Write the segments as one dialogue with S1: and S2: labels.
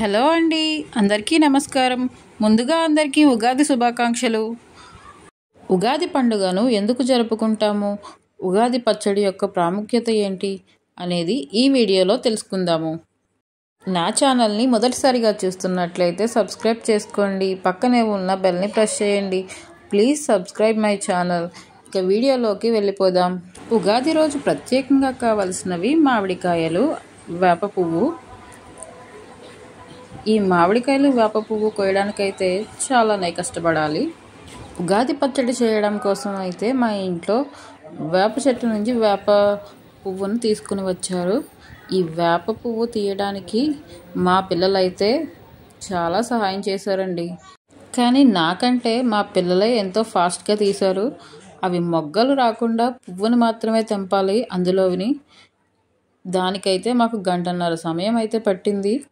S1: Hello అండి. అందరికీ నమస్కారం. ముందుగా అందరికీ ఉగాది శుభాకాంక్షలు. ఉగాది పండుగను ఎందుకు జరుపుకుంటాము? ఉగాది పచ్చడి యొక్క ప్రాముఖ్యత ఏంటి? అనేది ఈ వీడియోలో తెలుసుకుందాము. నా ఛానల్ని మొదటిసారిగా చూస్తున్నట్లయితే సబ్స్క్రైబ్ చేసుకోండి. పక్కనే ఉన్న బెల్ని ప్రెస్ చేయండి. Please subscribe my channel. ఇక వీడియోలోకి వెళ్ళిపోదాం. ఉగాది రోజు ప్రత్యేకంగా కావలసినవి మామిడికాయలు వేప పువ్వు ఈ మామిడికాయలు వేప పువ్వు కోయడానికైతే చాలానే కష్టపడాలి. ఉగాది పచ్చడి చేయడం కోసం అయితే మా ఇంట్లో వేప చెట్టు నుంచి వేప పువ్వును తీసుకుని వచ్చారు. ఈ వేప పువ్వు తీయడానికి మా పిల్లలైతే చాలా సహాయం చేశారండి. కానీ నాకంటే మా పిల్లలే ఎంతో ఫాస్ట్గా తీశారు. అవి మొగ్గలు రాకుండా పువ్వును మాత్రమే తెంపాలి అందులోని దానికైతే మాకు గంటన్నర సమయం అయితే పట్టింది.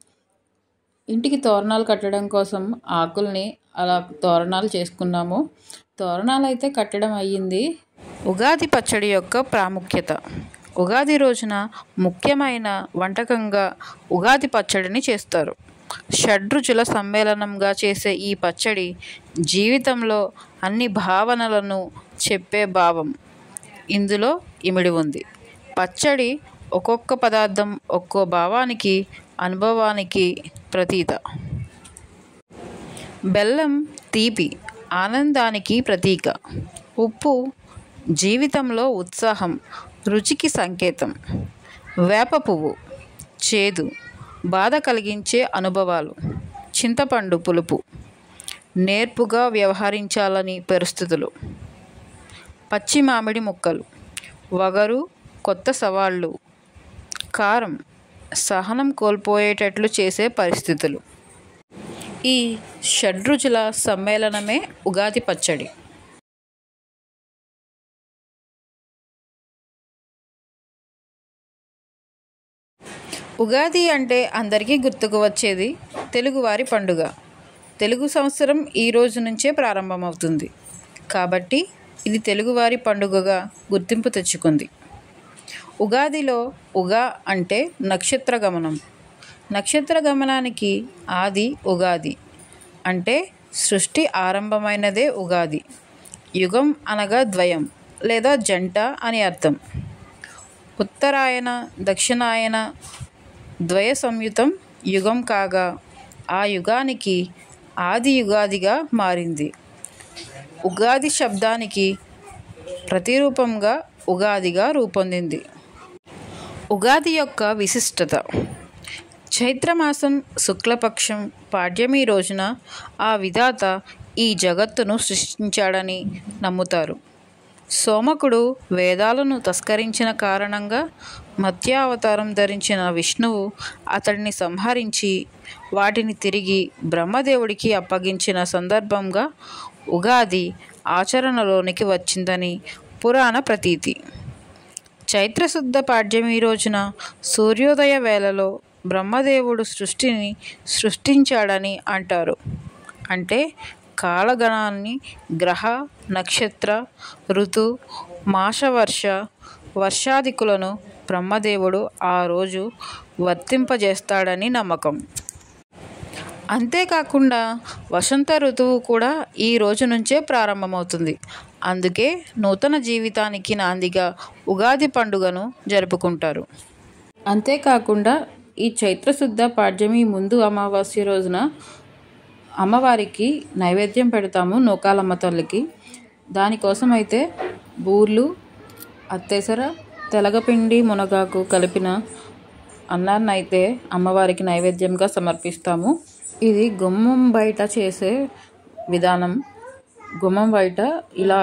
S1: ఇంటికి తోరణాలు కట్టడం కోసం ఆకుల్ని అలా తోరణాలు చేసుకున్నాము. తోరణాలు అయితే కట్టడం అయ్యింది. ఉగాది పచ్చడి యొక్క ప్రాముఖ్యత. ఉగాది రోజున ముఖ్యమైన వంటకంగా ఉగాది పచ్చడిని చేస్తారు. షడ్రుచుల సమ్మేళనంగా చేసే ఈ పచ్చడి జీవితంలో అన్ని భావనలను చెప్పే భావం. ఇందులో ఇమిడి ఉంది. పచ్చడి ఒక్కొక్క పదార్థం ఒక్కో భావానికి అనుభవానికి ప్రతీత. బెల్లం తీపి ఆనందానికి ప్రతీక. ఉప్పు జీవితంలో ఉత్సాహం రుచికి సంకేతం. వేప పువ్వు చేదు బాధ కలిగించే అనుభవాలు. చింతపండు పులుపు నేర్పుగా వ్యవహరించాలని పరిస్థితులు. పచ్చి మామిడి ముక్కలు వగరు కొత్త సవాళ్ళు. కారం సహనం కోల్పోయేటట్లు చేసే పరిస్థితులు. ఈ షడ్రుచుల సమ్మేళనమే ఉగాది పచ్చడి. ఉగాది అంటే అందరికీ గుర్తుకు వచ్చేది తెలుగువారి పండుగ. తెలుగు సంవత్సరం ఈ రోజు నుంచే ప్రారంభమవుతుంది. కాబట్టి ఇది తెలుగువారి పండుగగా గుర్తింపు తెచ్చుకుంది. ఉగాదిలో ఉగా అంటే నక్షత్ర గమనం. నక్షత్ర గమనానికి ఆది ఉగాది అంటే సృష్టి ఆరంభమైనదే ఉగాది. యుగం అనగా ద్వయం లేదా జంట అని అర్థం. ఉత్తరాయణ దక్షిణాయన ద్వయ సంయుతం యుగం కాగా ఆ యుగానికి ఆది యుగాదిగా మారింది. ఉగాది శబ్దానికి ప్రతిరూపంగా ఉగాదిగా రూపొందింది. ఉగాది యొక్క విశిష్టత. చైత్రమాసం శుక్లపక్షం పాడ్యమి రోజున ఆ విధాత ఈ జగత్తును సృష్టించాడని నమ్ముతారు. సోమకుడు వేదాలను తస్కరించిన కారణంగా మత్యావతారం ధరించిన విష్ణువు అతడిని సంహరించి వాటిని తిరిగి బ్రహ్మదేవుడికి అప్పగించిన సందర్భంగా ఉగాది ఆచరణలోనికి వచ్చిందని పురాణ ప్రతీతి. చైత్రశుద్ధ పాడ్యమి రోజున సూర్యోదయ వేళలో బ్రహ్మదేవుడు సృష్టిని సృష్టించాడని అంటారు. అంటే కాలగణాన్ని గ్రహ నక్షత్ర ఋతు మాసవర్ష వర్షాదికులను బ్రహ్మదేవుడు ఆ రోజు వర్తింపజేస్తాడని నమ్మకం. అంతేకాకుండా వసంత ఋతువు కూడా ఈ రోజు నుంచే ప్రారంభమవుతుంది. అందుకే నూతన జీవితానికి నాందిగా ఉగాది పండుగను జరుపుకుంటారు. అంతేకాకుండా ఈ చైత్రశుద్ధ పాడ్యమి ముందు అమావాస్య రోజున అమ్మవారికి నైవేద్యం పెడతాము నూకాలమ్మ తల్లికి. దానికోసం అయితే బూర్లు అత్తేసర తెలగపిండి మునగాకు కలిపిన అన్నాన్నైతే అయితే అమ్మవారికి నైవేద్యంగా సమర్పిస్తాము. ఇది గుమ్మం బయట చేసే విధానం. గుమ్మం బయట ఇలా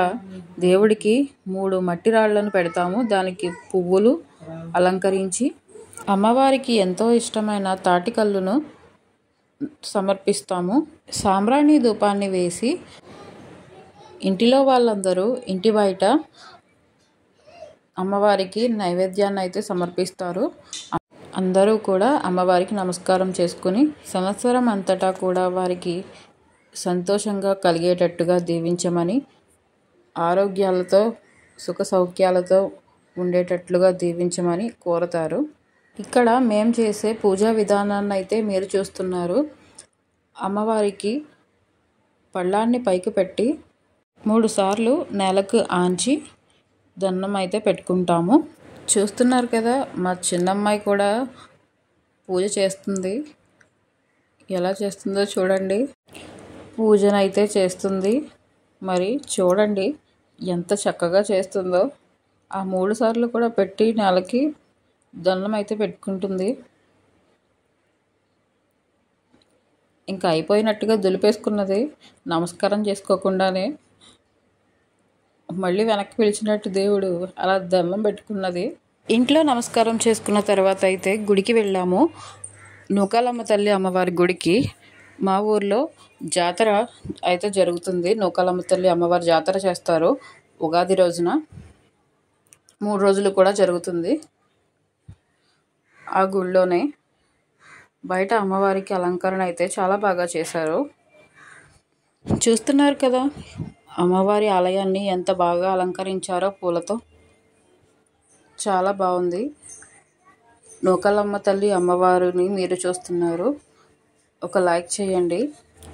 S1: దేవుడికి మూడు మట్టి రాళ్ళను పెడతాము. దానికి పువ్వులు అలంకరించి అమ్మవారికి ఎంతో ఇష్టమైన తాటికల్లును సమర్పిస్తాము. సాంబ్రాణి ధూపాన్ని వేసి ఇంటిలో వాళ్ళందరూ ఇంటి బయట అమ్మవారికి నైవేద్యాన్ని అయితే సమర్పిస్తారు. అందరూ కూడా అమ్మవారికి నమస్కారం చేసుకుని సంవత్సరం అంతటా కూడా వారికి సంతోషంగా కలిగేటట్టుగా దీవించమని ఆరోగ్యాలతో సుఖ సౌఖ్యాలతో ఉండేటట్లుగా దీవించమని కోరతారు. ఇక్కడ మేము చేసే పూజా విధానాన్ని అయితే మీరు చూస్తున్నారు. అమ్మవారికి పళ్ళాన్ని పైకి పెట్టి మూడు సార్లు నేలకు ఆంచి దండం అయితే పెట్టుకుంటాము. చూస్తున్నారు కదా మా చిన్నమ్మాయి కూడా పూజ చేస్తుంది. ఎలా చేస్తుందో చూడండి. పూజనైతే చేస్తుంది. మరి చూడండి ఎంత చక్కగా చేస్తుందో. ఆ మూడు సార్లు కూడా పెట్టి నెలకి దండం అయితే పెట్టుకుంటుంది. ఇంకా అయిపోయినట్టుగా దులిపేసుకున్నది. నమస్కారం చేసుకోకుండానే మళ్ళీ వెనక్కి పిలిచినట్టు దేవుడు అలా దమ్మం పెట్టుకున్నది. ఇంట్లో నమస్కారం చేసుకున్న తర్వాత అయితే గుడికి వెళ్ళాము. నూకాలమ్మ తల్లి అమ్మవారి గుడికి. మా ఊర్లో జాతర అయితే జరుగుతుంది. నూకాలమ్మ తల్లి అమ్మవారి జాతర చేస్తారు ఉగాది రోజున. మూడు రోజులు కూడా జరుగుతుంది. ఆ గుళ్ళోనే బయట అమ్మవారికి అలంకరణ అయితే చాలా బాగా చేశారు. చూస్తున్నారు కదా అమ్మవారి ఆలయాన్ని ఎంత బాగా అలంకరించారో పూలతో. చాలా బాగుంది. నూకలమ్మ తల్లి అమ్మవారిని మీరు చూస్తున్నారు. ఒక లైక్ చేయండి.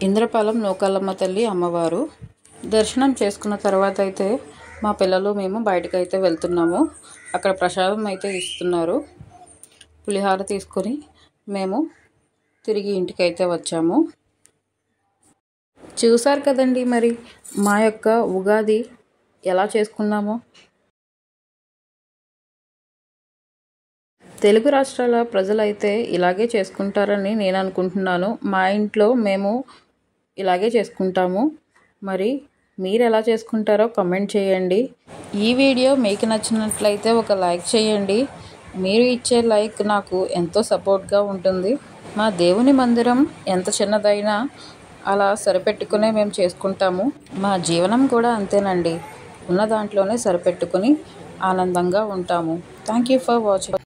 S1: ఇంద్రపాలెం నూకలమ్మ తల్లి అమ్మవారు. దర్శనం చేసుకున్న తర్వాత అయితే మా పిల్లలు మేము బయటకు అయితే వెళ్తున్నాము. అక్కడ ప్రసాదం అయితే ఇస్తున్నారు. పులిహార తీసుకొని మేము తిరిగి ఇంటికి అయితే వచ్చాము. చూసారు కదండి మరి మా యొక్క ఉగాది ఎలా చేసుకున్నామో? తెలుగు రాష్ట్రాల ప్రజలైతే ఇలాగే చేసుకుంటారని నేను అనుకుంటున్నాను. మా ఇంట్లో మేము ఇలాగే చేసుకుంటాము. మరి మీరు ఎలా చేసుకుంటారో కమెంట్ చేయండి. ఈ వీడియో మీకు నచ్చినట్లయితే ఒక లైక్ చేయండి. మీరు ఇచ్చే లైక్ నాకు ఎంతో సపోర్ట్గా ఉంటుంది. మా దేవుని మందిరం ఎంత చిన్నదైనా అలా సరిపెట్టుకునే మేము చేసుకుంటాము. మా జీవనం కూడా అంతేనండి. ఉన్న దాంట్లోనే సరిపెట్టుకుని ఆనందంగా ఉంటాము. Thank you for watching